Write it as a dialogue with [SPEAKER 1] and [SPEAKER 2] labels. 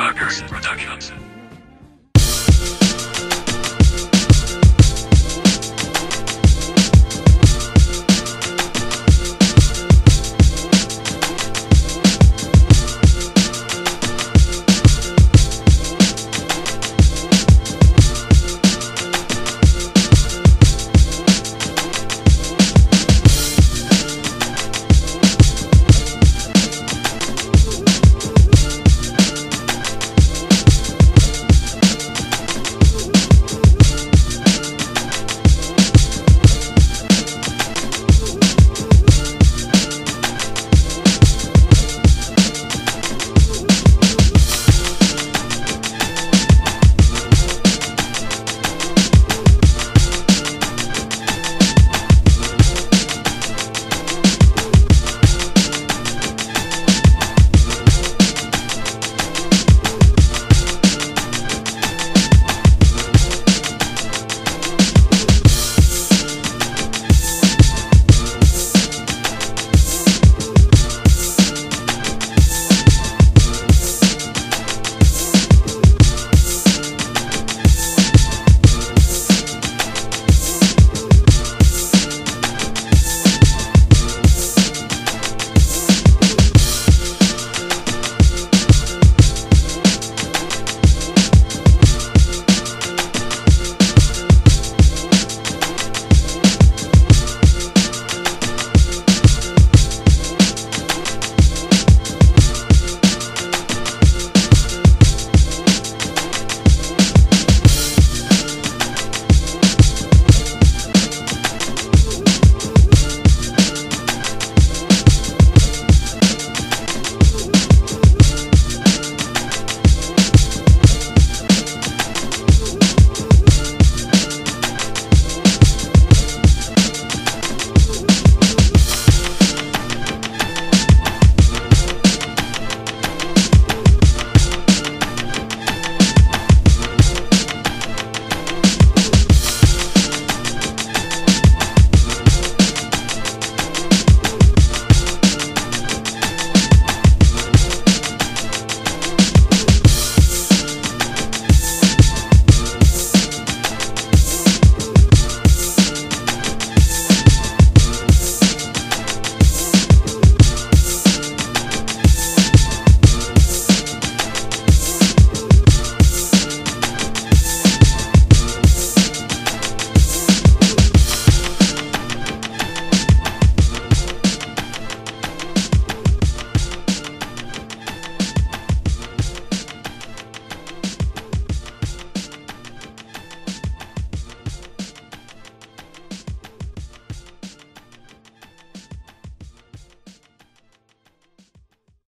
[SPEAKER 1] Barbarian Productions.